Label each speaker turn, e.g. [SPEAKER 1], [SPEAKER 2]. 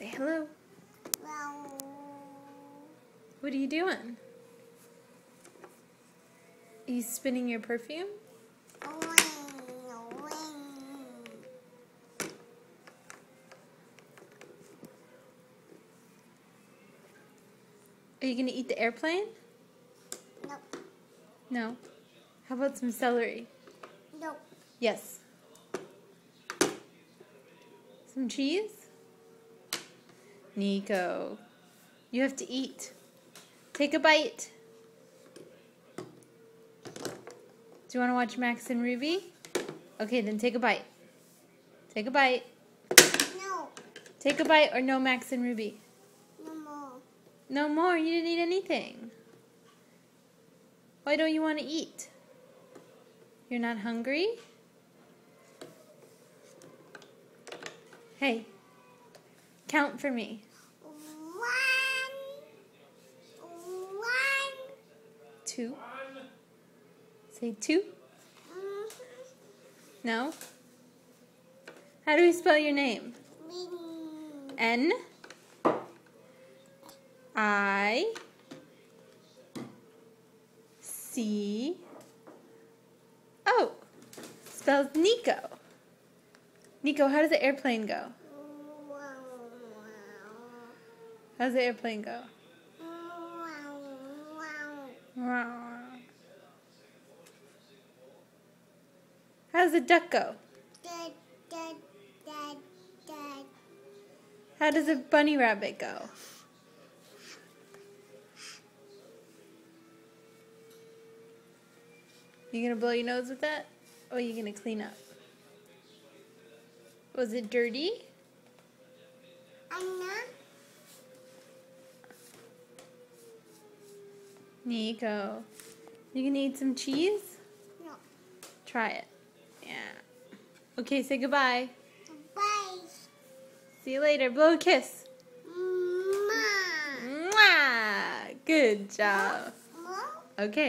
[SPEAKER 1] Say hello. What are you doing? Are you spinning your perfume? Are you gonna eat the airplane?
[SPEAKER 2] Nope.
[SPEAKER 1] No. How about some celery?
[SPEAKER 2] No.
[SPEAKER 1] Yes. Some cheese? Nico, you have to eat. Take a bite. Do you want to watch Max and Ruby? Okay, then take a bite. Take a bite.
[SPEAKER 2] No.
[SPEAKER 1] Take a bite or no Max and Ruby.
[SPEAKER 2] No more.
[SPEAKER 1] No more. You didn't eat anything. Why don't you want to eat? You're not hungry? Hey, count for me. Two. Say two. No? How do we spell your name? N I C O. Spells Nico. Nico, how does the airplane go? How does the airplane go? How does the duck go? How does a bunny rabbit go? You gonna blow your nose with that? Or are you gonna clean up? Was it dirty? Nico, you gonna eat some cheese?
[SPEAKER 2] No.
[SPEAKER 1] Try it. Yeah. Okay, say goodbye.
[SPEAKER 2] Bye.
[SPEAKER 1] See you later. Blow a kiss.
[SPEAKER 2] Ma.
[SPEAKER 1] Mwah! Good job.
[SPEAKER 2] Ma.
[SPEAKER 1] Okay.